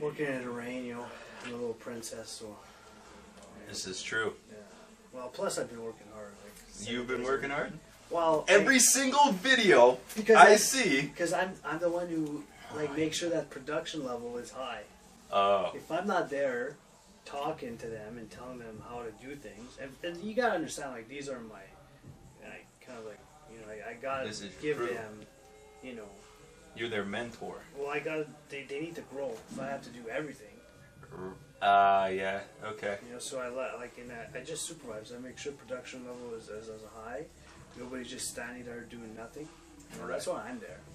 working in the rain, you know, I'm a little princess, so This is true. yeah. Well, plus I've been working hard. Like You've been working hard. Well, Every single video because I see. because I'm I'm the one who like makes sure that production level is high. Oh. If I'm not there, talking to them and telling them how to do things, and, and you gotta understand, like these are my, I kind of like you know, I, I gotta give true. them, you know, You're their mentor. well, I got they, they need to grow. If I have to do everything, Ah, yeah. Okay. you know, so I let like in that I just supervise. I make sure production level is as, as high. Nobody's just standing there doing nothing. You know, That's why I'm there.